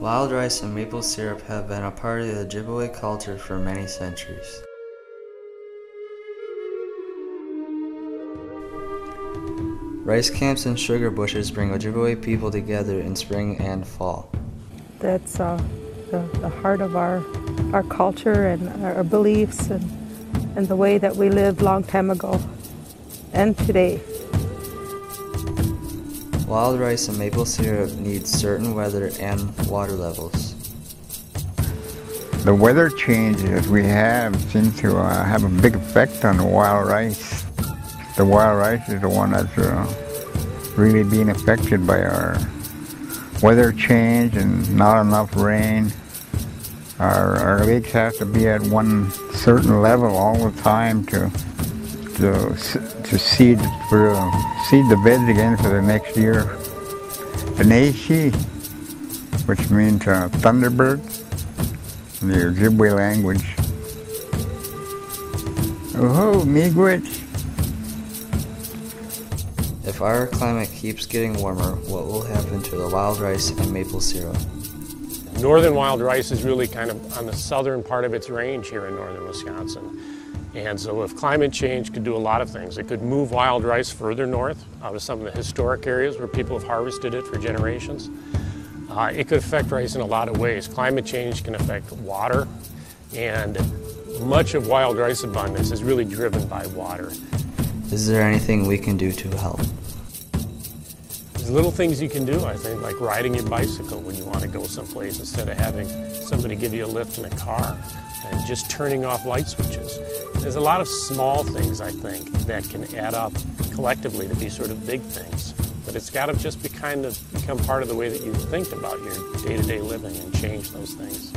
Wild rice and maple syrup have been a part of the Ojibwe culture for many centuries. Rice camps and sugar bushes bring Ojibwe people together in spring and fall. That's uh, the, the heart of our, our culture and our beliefs and, and the way that we lived long time ago and today. Wild rice and maple syrup need certain weather and water levels. The weather changes we have seem to uh, have a big effect on the wild rice. The wild rice is the one that's uh, really being affected by our weather change and not enough rain. Our, our lakes have to be at one certain level all the time to to, to seed for uh, seed the beds again for the next year. Beneshi, which means uh, thunderbird in the Ojibwe language. Oh, miigwech. If our climate keeps getting warmer, what will happen to the wild rice and maple syrup? Northern wild rice is really kind of on the southern part of its range here in northern Wisconsin. And so if climate change could do a lot of things, it could move wild rice further north out of some of the historic areas where people have harvested it for generations. Uh, it could affect rice in a lot of ways. Climate change can affect water, and much of wild rice abundance is really driven by water. Is there anything we can do to help? Little things you can do, I think, like riding your bicycle when you want to go someplace instead of having somebody give you a lift in a car and just turning off light switches. There's a lot of small things, I think, that can add up collectively to be sort of big things. But it's got to just be kind of become part of the way that you think about your day-to-day living and change those things.